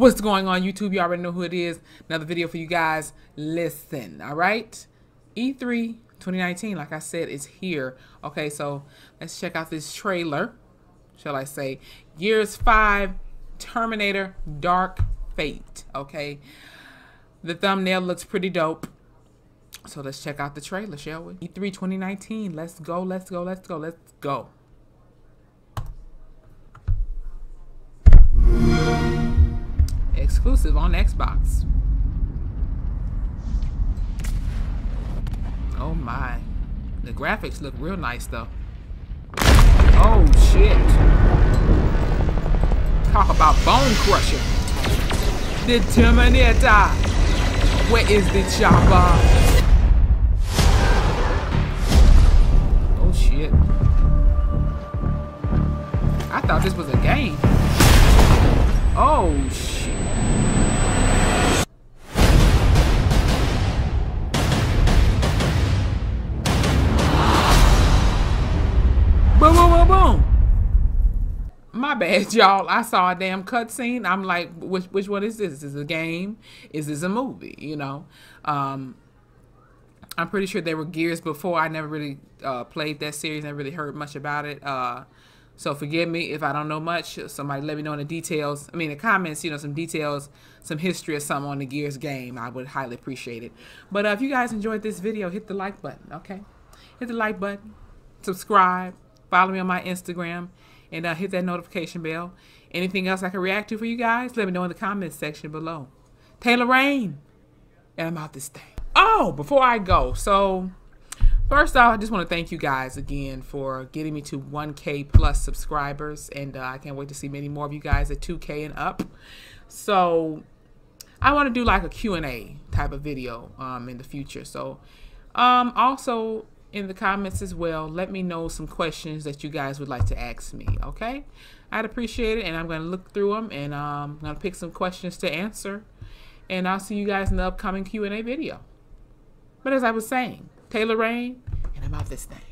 What's going on YouTube? You already know who it is. Another video for you guys. Listen, all right? E3 2019, like I said, is here. Okay, so let's check out this trailer. Shall I say? Gears 5 Terminator Dark Fate. Okay. The thumbnail looks pretty dope. So let's check out the trailer, shall we? E3 2019. Let's go, let's go, let's go, let's go. Exclusive on Xbox. Oh my. The graphics look real nice though. Oh shit. Talk about bone crusher. The Terminator. Where is the chopper? Oh shit. I thought this was a game. Oh shit. My bad, y'all. I saw a damn cutscene. I'm like, which which one is this? Is this a game? Is this a movie? You know, um, I'm pretty sure there were Gears before. I never really uh, played that series. Never really heard much about it. Uh, so forgive me if I don't know much. Somebody let me know in the details. I mean, the comments, you know, some details, some history or something on the Gears game. I would highly appreciate it. But uh, if you guys enjoyed this video, hit the like button, okay? Hit the like button, subscribe, follow me on my Instagram, and uh, hit that notification bell. Anything else I can react to for you guys, let me know in the comments section below. Taylor Rain, and I'm out this thing. Oh, before I go, so first off, I just want to thank you guys again for getting me to 1K plus subscribers, and uh, I can't wait to see many more of you guys at 2K and up. So I want to do like a Q&A type of video um, in the future. So um, also in the comments as well, let me know some questions that you guys would like to ask me, okay? I'd appreciate it, and I'm going to look through them, and um, I'm going to pick some questions to answer, and I'll see you guys in the upcoming Q&A video. But as I was saying, Taylor Rain, and I'm out this thing.